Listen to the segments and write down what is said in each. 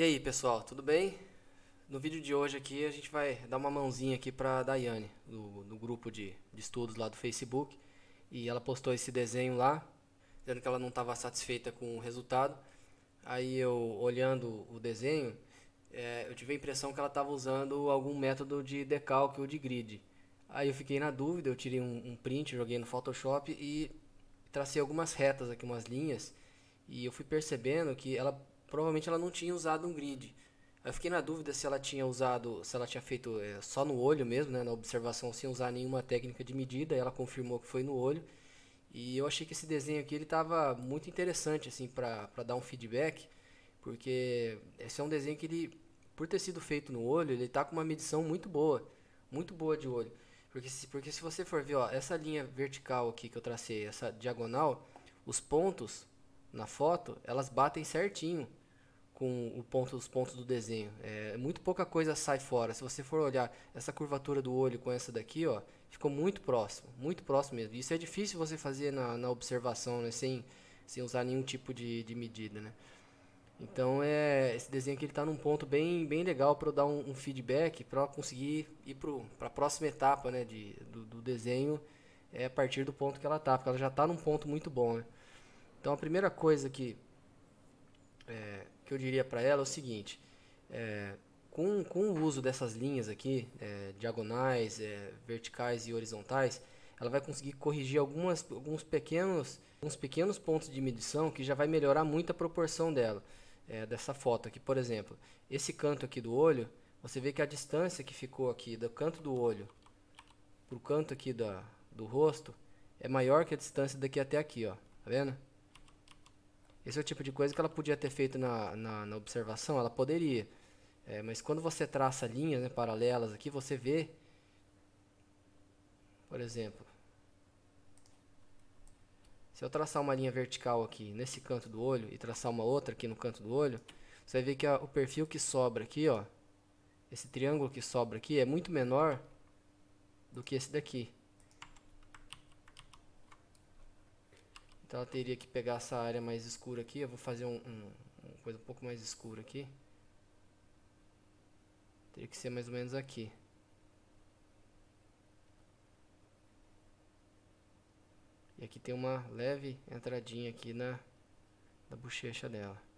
E aí pessoal, tudo bem? No vídeo de hoje aqui a gente vai dar uma mãozinha aqui para a Daiane, do, do grupo de, de estudos lá do Facebook. E ela postou esse desenho lá, dizendo que ela não estava satisfeita com o resultado. Aí eu, olhando o desenho, é, eu tive a impressão que ela estava usando algum método de decalque ou de grid. Aí eu fiquei na dúvida, eu tirei um, um print, joguei no Photoshop e tracei algumas retas aqui, umas linhas. E eu fui percebendo que ela provavelmente ela não tinha usado um grid. Eu fiquei na dúvida se ela tinha usado, se ela tinha feito é, só no olho mesmo, né, na observação, sem usar nenhuma técnica de medida. Ela confirmou que foi no olho. E eu achei que esse desenho aqui ele estava muito interessante assim para dar um feedback, porque esse é um desenho que ele, por ter sido feito no olho, ele está com uma medição muito boa, muito boa de olho. Porque se, porque se você for ver, ó, essa linha vertical aqui que eu tracei, essa diagonal, os pontos na foto, elas batem certinho com ponto, os pontos do desenho. É, muito pouca coisa sai fora. Se você for olhar essa curvatura do olho com essa daqui, ó, ficou muito próximo, muito próximo mesmo. Isso é difícil você fazer na, na observação, né, sem, sem usar nenhum tipo de, de medida, né. Então é esse desenho aqui está num ponto bem, bem legal para eu dar um, um feedback para conseguir ir para a próxima etapa né, de, do, do, desenho é a partir do ponto que ela está, porque ela já está num ponto muito bom. Né. Então a primeira coisa que é, que eu diria para ela é o seguinte: é, com, com o uso dessas linhas aqui, é, diagonais, é, verticais e horizontais, ela vai conseguir corrigir algumas, alguns, pequenos, alguns pequenos pontos de medição que já vai melhorar muito a proporção dela, é, dessa foto aqui. Por exemplo, esse canto aqui do olho, você vê que a distância que ficou aqui do canto do olho para o canto aqui da, do rosto é maior que a distância daqui até aqui, ó. Tá vendo? Esse é o tipo de coisa que ela podia ter feito na, na, na observação, ela poderia. É, mas quando você traça linhas né, paralelas aqui, você vê, por exemplo, se eu traçar uma linha vertical aqui nesse canto do olho e traçar uma outra aqui no canto do olho, você vai ver que a, o perfil que sobra aqui, ó, esse triângulo que sobra aqui é muito menor do que esse daqui. Então ela teria que pegar essa área mais escura aqui. Eu vou fazer um, um, uma coisa um pouco mais escura aqui. Teria que ser mais ou menos aqui. E aqui tem uma leve entradinha aqui na, na bochecha dela.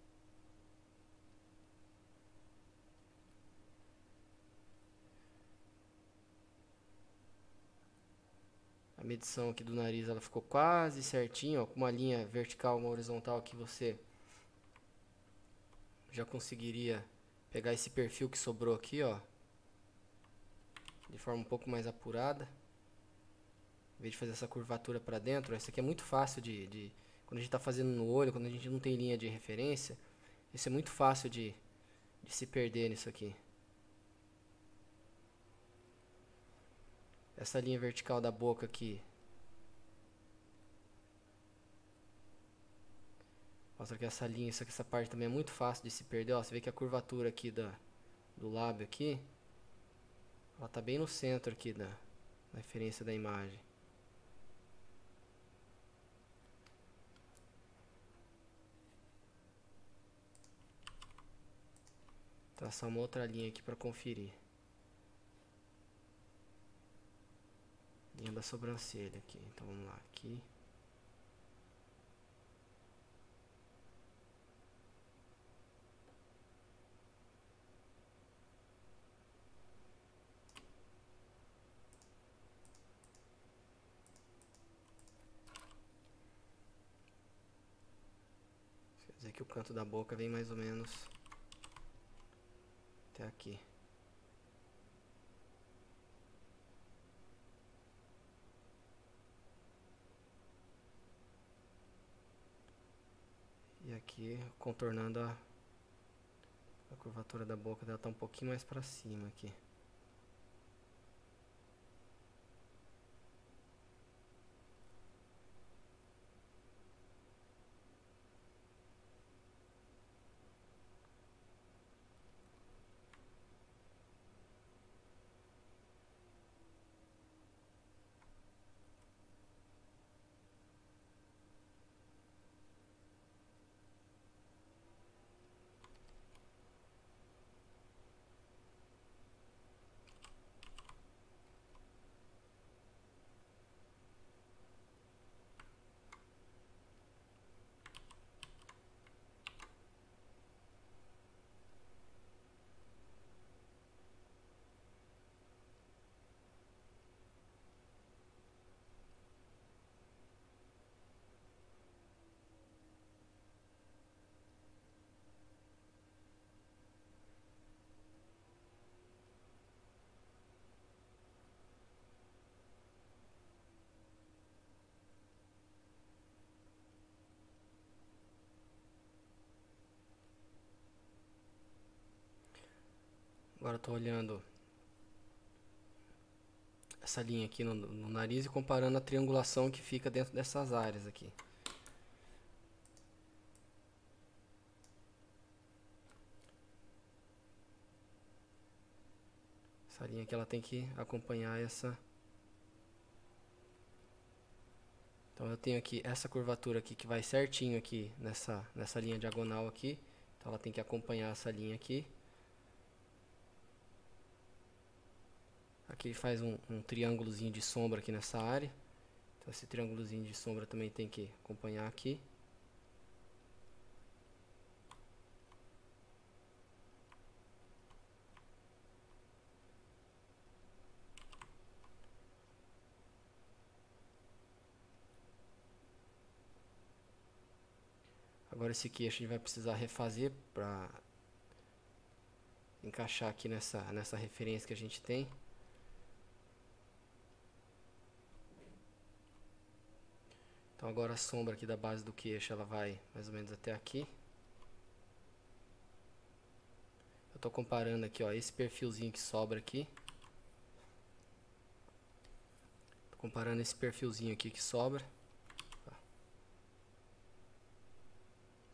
A medição aqui do nariz ela ficou quase certinho, ó, com uma linha vertical, uma horizontal que você já conseguiria pegar esse perfil que sobrou aqui, ó, de forma um pouco mais apurada. Em vez de fazer essa curvatura para dentro, isso aqui é muito fácil de, de quando a gente está fazendo no olho, quando a gente não tem linha de referência, isso é muito fácil de, de se perder nisso aqui. Essa linha vertical da boca aqui. Mostra que essa linha, isso aqui, essa parte também é muito fácil de se perder. Ó, você vê que a curvatura aqui da, do lábio aqui, ela tá bem no centro aqui da, da referência da imagem. Traçar uma outra linha aqui para conferir. linha da sobrancelha aqui. Então vamos lá, aqui. Quer dizer que o canto da boca vem mais ou menos até aqui. Aqui contornando a, a curvatura da boca dela tá um pouquinho mais para cima aqui. Agora estou olhando essa linha aqui no, no nariz e comparando a triangulação que fica dentro dessas áreas aqui. Essa linha aqui ela tem que acompanhar essa Então eu tenho aqui essa curvatura aqui que vai certinho aqui nessa, nessa linha diagonal aqui. Então ela tem que acompanhar essa linha aqui. Aqui faz um, um triângulozinho de sombra aqui nessa área. Então esse triângulozinho de sombra também tem que acompanhar aqui. Agora esse aqui a gente vai precisar refazer para encaixar aqui nessa, nessa referência que a gente tem. Então agora a sombra aqui da base do queixo ela vai mais ou menos até aqui. Eu estou comparando aqui ó, esse perfilzinho que sobra aqui. Tô comparando esse perfilzinho aqui que sobra.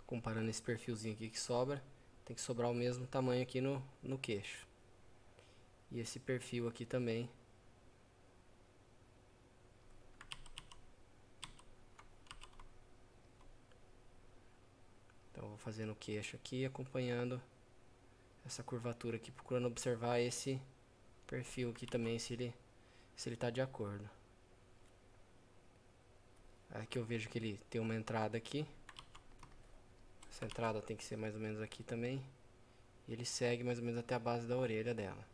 comparando esse perfilzinho aqui que sobra, tem que sobrar o mesmo tamanho aqui no, no queixo. E esse perfil aqui também. Vou fazendo o queixo aqui, acompanhando essa curvatura aqui, procurando observar esse perfil aqui também, se ele se ele está de acordo. Aqui eu vejo que ele tem uma entrada aqui. Essa entrada tem que ser mais ou menos aqui também. E ele segue mais ou menos até a base da orelha dela.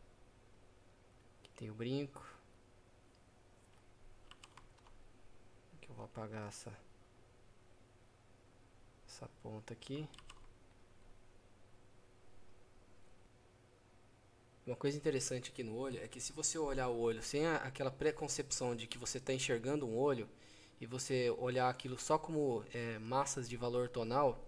Aqui tem o brinco. Aqui eu vou apagar essa, essa ponta aqui. Uma coisa interessante aqui no olho é que se você olhar o olho sem a, aquela preconcepção de que você está enxergando um olho e você olhar aquilo só como é, massas de valor tonal,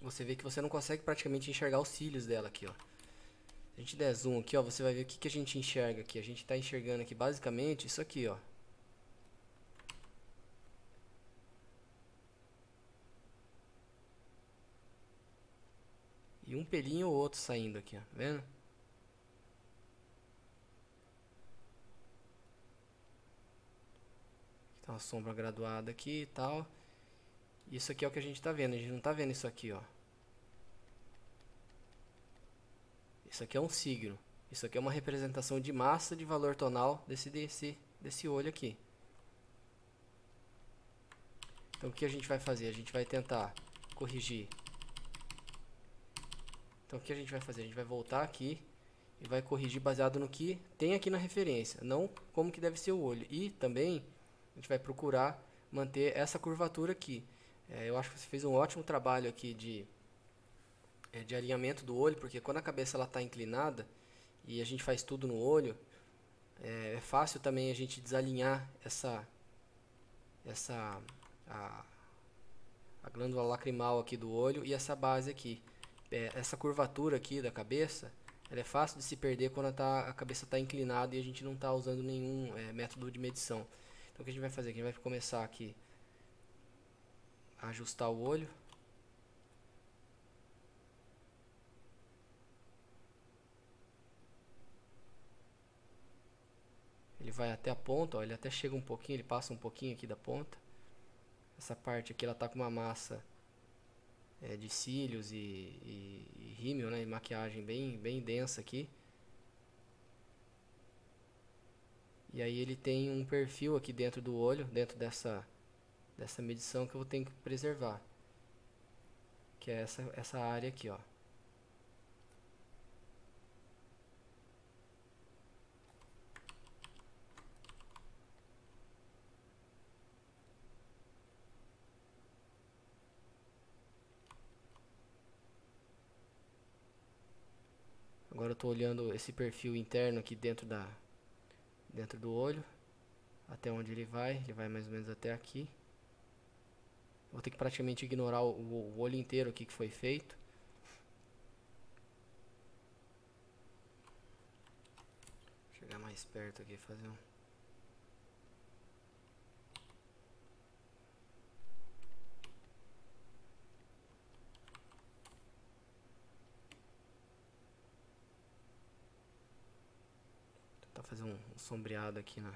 você vê que você não consegue praticamente enxergar os cílios dela aqui, ó. Se a gente der zoom aqui, ó, você vai ver o que, que a gente enxerga aqui. A gente está enxergando aqui basicamente isso aqui, ó. Um pelinho ou outro saindo aqui, ó. Tá vendo? Tá uma sombra graduada aqui e tal. Isso aqui é o que a gente está vendo. A gente não está vendo isso aqui, ó. Isso aqui é um signo. Isso aqui é uma representação de massa de valor tonal desse, desse, desse olho aqui. Então o que a gente vai fazer? A gente vai tentar corrigir. Então o que a gente vai fazer? A gente vai voltar aqui e vai corrigir baseado no que tem aqui na referência, não como que deve ser o olho. E também a gente vai procurar manter essa curvatura aqui. É, eu acho que você fez um ótimo trabalho aqui de é, de alinhamento do olho, porque quando a cabeça está inclinada e a gente faz tudo no olho, é, é, fácil também a gente desalinhar essa, essa a, a glândula lacrimal aqui do olho e essa base aqui. É, essa curvatura aqui da cabeça, ela é fácil de se perder quando a, tá, a cabeça está inclinada e a gente não está usando nenhum é, método de medição. Então o que a gente vai fazer? A gente vai começar aqui a ajustar o olho. Ele vai até a ponta, ó, ele até chega um pouquinho, ele passa um pouquinho aqui da ponta. Essa parte aqui ela tá com uma massa é, de cílios e, e, e rímel, né, e maquiagem bem, bem densa aqui. E aí ele tem um perfil aqui dentro do olho, dentro dessa, dessa medição que eu vou ter que preservar. Que é essa, essa área aqui, ó. Estou olhando esse perfil interno aqui dentro, da, dentro do olho. Até onde ele vai. Ele vai mais ou menos até aqui. Vou ter que praticamente ignorar o, o olho inteiro aqui que foi feito. Chegar mais perto aqui fazer um... fazer um, sombreado aqui na.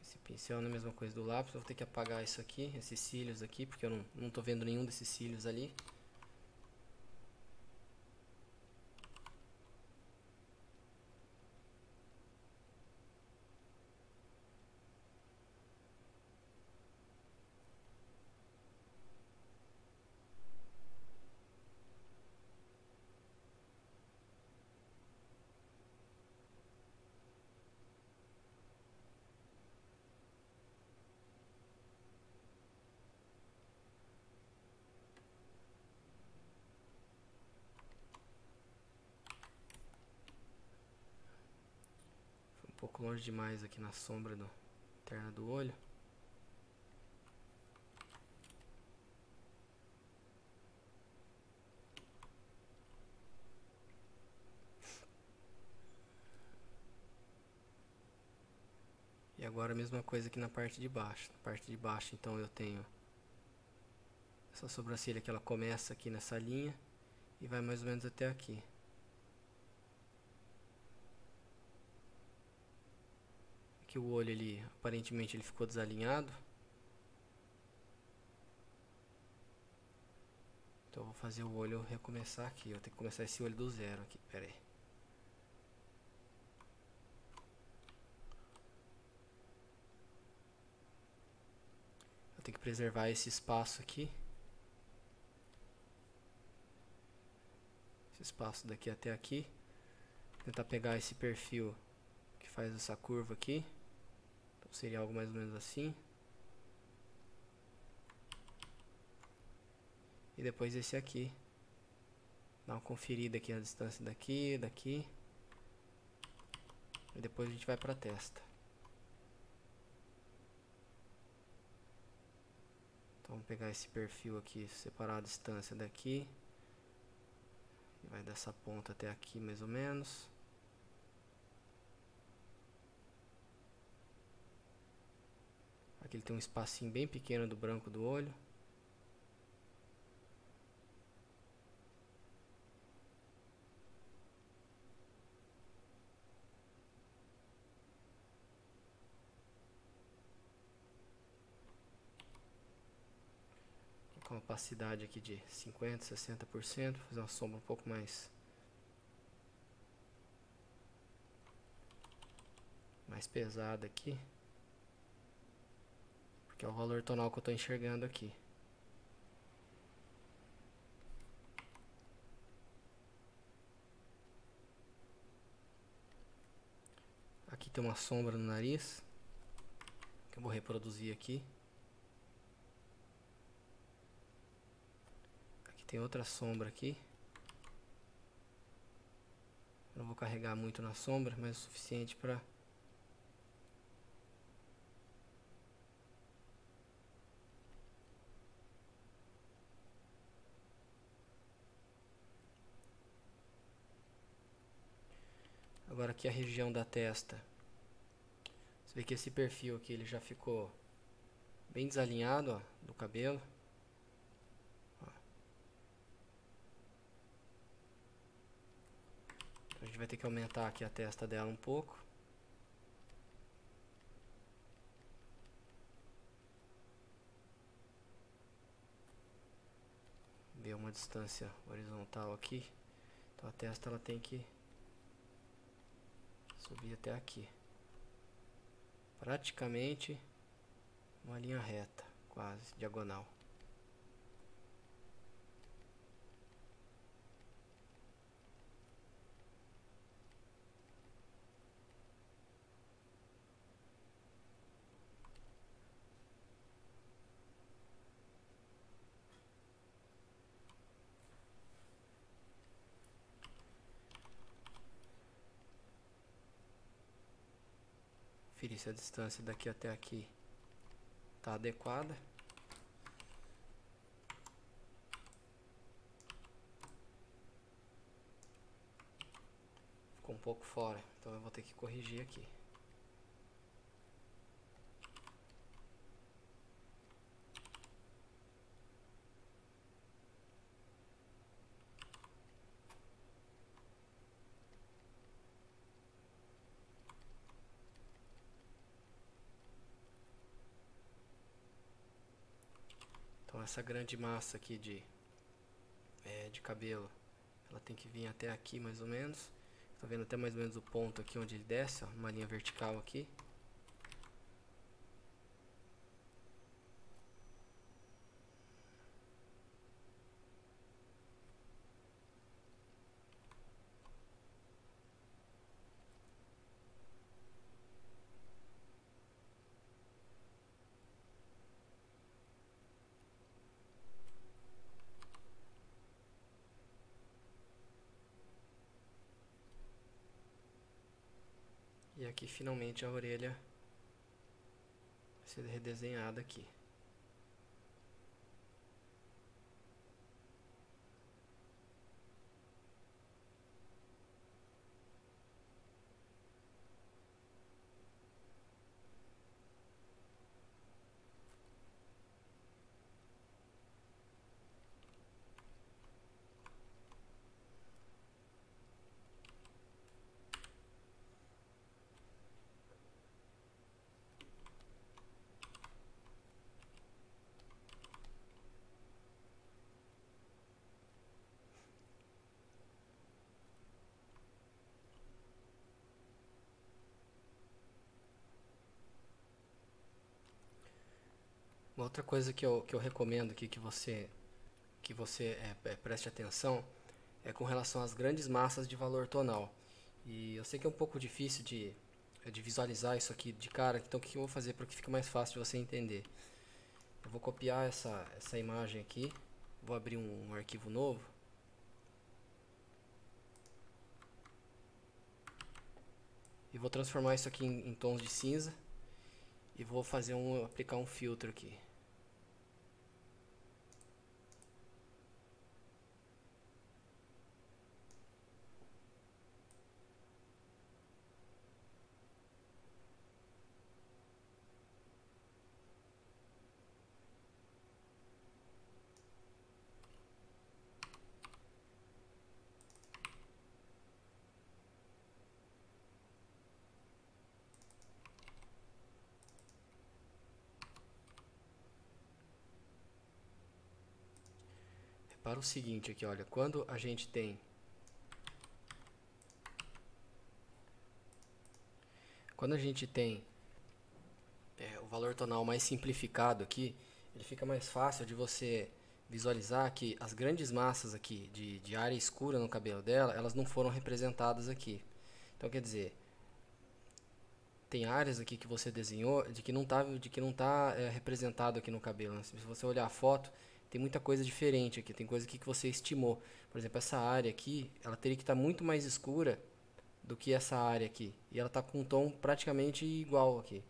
Esse pincel é a mesma coisa do lápis, eu vou ter que apagar isso aqui, esses cílios aqui, porque eu não, não tô vendo nenhum desses cílios ali. Pouco longe demais aqui na sombra do do olho. E agora a mesma coisa aqui na parte de baixo. Na parte de baixo então eu tenho essa sobrancelha que ela começa aqui nessa linha e vai mais ou menos até aqui. Que o olho ele aparentemente ele ficou desalinhado. Então vou fazer o olho recomeçar aqui. Eu ter que começar esse olho do zero aqui. Pera aí. Eu tenho que preservar esse espaço aqui. Esse espaço daqui até aqui. Tentar pegar esse perfil que faz essa curva aqui seria algo mais ou menos assim. E depois esse aqui. Dá uma conferida aqui a distância daqui, daqui. E depois a gente vai para a testa. Então vamos pegar esse perfil aqui, separar a distância daqui. E vai dessa ponta até aqui mais ou menos. Aqui ele tem um espacinho bem pequeno do branco do olho. com opacidade aqui de 50, 60%, fazer uma sombra um pouco mais mais pesada aqui que é o valor tonal que eu estou enxergando aqui. Aqui tem uma sombra no nariz, que eu vou reproduzir aqui. Aqui tem outra sombra aqui. Não vou carregar muito na sombra, mas o suficiente para Agora aqui a região da testa. Você vê que esse perfil aqui ele já ficou bem desalinhado ó, do cabelo. Então a gente vai ter que aumentar aqui a testa dela um pouco. Ver uma distância horizontal aqui. Então a testa ela tem que subir até aqui. Praticamente uma linha reta, quase diagonal. conferir se a distância daqui até aqui está adequada. Ficou um pouco fora. Então eu vou ter que corrigir aqui. Essa grande massa aqui de, é, de cabelo, ela tem que vir até aqui mais ou menos. Tá vendo até mais ou menos o ponto aqui onde ele desce, ó, uma linha vertical aqui. Aqui finalmente a orelha ser redesenhada aqui. Uma outra coisa que eu, que eu recomendo aqui que você, que você é, é, preste atenção é com relação às grandes massas de valor tonal. E eu sei que é um pouco difícil de, de visualizar isso aqui de cara, então o que eu vou fazer para que fique mais fácil de você entender? Eu vou copiar essa, essa imagem aqui, vou abrir um, um arquivo novo. E vou transformar isso aqui em, em tons de cinza e vou fazer um aplicar um filtro aqui. Para o seguinte aqui, olha, quando a gente tem quando a gente tem é, o valor tonal mais simplificado aqui, ele fica mais fácil de você visualizar que as grandes massas aqui de, de área escura no cabelo dela, elas não foram representadas aqui. Então quer dizer, tem áreas aqui que você desenhou de que não está de que não tá é, representado aqui no cabelo. Né? Se você olhar a foto, tem muita coisa diferente aqui, tem coisa aqui que você estimou. Por exemplo, essa área aqui, ela teria que estar tá muito mais escura do que essa área aqui. E ela está com um tom praticamente igual aqui.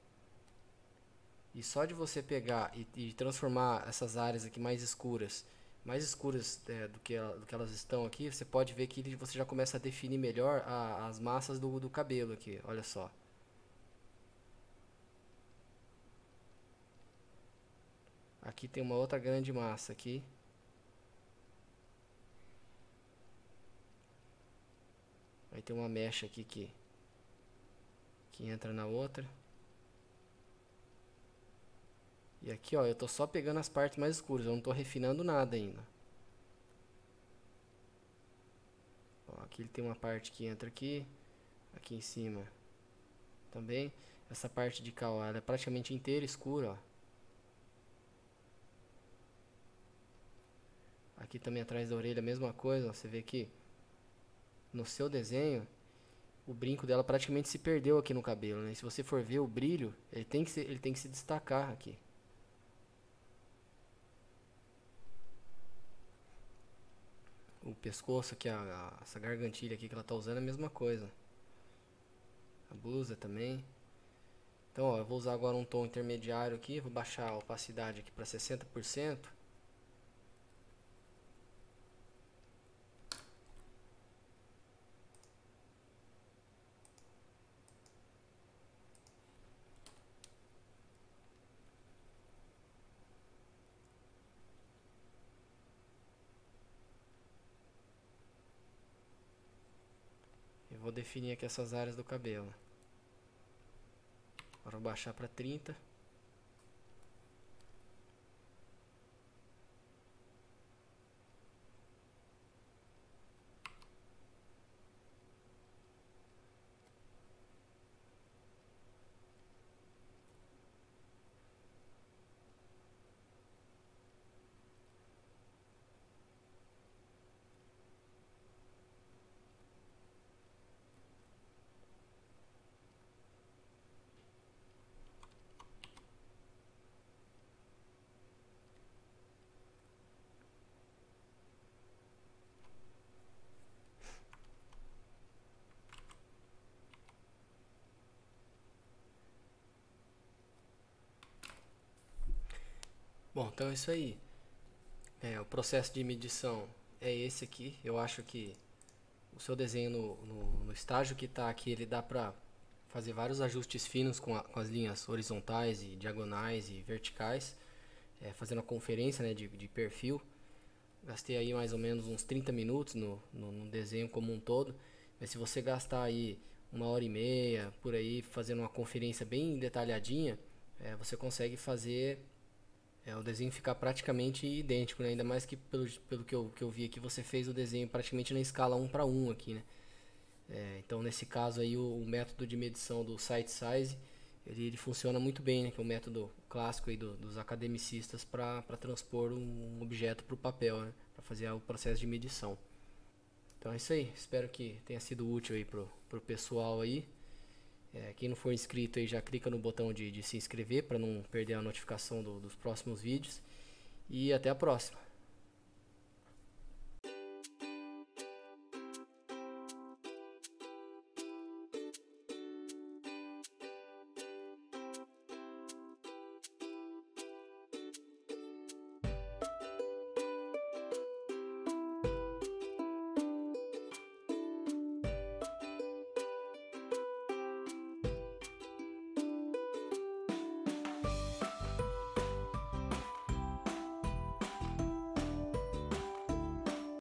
E só de você pegar e, e transformar essas áreas aqui mais escuras, mais escuras é, do, que do que elas estão aqui, você pode ver que você já começa a definir melhor a, as massas do, do cabelo aqui, olha só. Aqui tem uma outra grande massa aqui. Aí tem uma mecha aqui que, que entra na outra. E aqui, ó, eu tô só pegando as partes mais escuras, eu não tô refinando nada ainda. Ó, aqui ele tem uma parte que entra aqui, aqui em cima também. Essa parte de cá, ó, ela é praticamente inteira escura, ó. Aqui também atrás da orelha a mesma coisa, ó, você vê que no seu desenho o brinco dela praticamente se perdeu aqui no cabelo, né? Se você for ver o brilho, ele tem que se, ele tem que se destacar aqui. O pescoço aqui, a, a, essa gargantilha aqui que ela tá usando é a mesma coisa. A blusa também. Então, ó, eu vou usar agora um tom intermediário aqui, vou baixar a opacidade aqui para 60%. vou definir aqui essas áreas do cabelo. Agora vou baixar para 30. Bom, então é isso aí. É, o processo de medição é esse aqui. Eu acho que o seu desenho no, no, no estágio que está aqui, ele dá para fazer vários ajustes finos com, a, com, as linhas horizontais e diagonais e verticais, é, fazendo a conferência né, de, de, perfil. Gastei aí mais ou menos uns 30 minutos no, no, no desenho como um todo, mas se você gastar aí uma hora e meia por aí fazendo uma conferência bem detalhadinha, é, você consegue fazer é, o desenho ficar praticamente idêntico, né? ainda mais que pelo, pelo que, eu, que eu vi aqui, você fez o desenho praticamente na escala 1 para 1 aqui, né? É, então nesse caso aí o, o, método de medição do site size ele, ele funciona muito bem, né? que é o método clássico aí do, dos academicistas para transpor um objeto para o papel, né? para fazer o processo de medição. Então é isso aí, espero que tenha sido útil aí pro, pro pessoal aí. É, quem não for inscrito aí já clica no botão de, de se inscrever para não perder a notificação do, dos próximos vídeos. E até a próxima.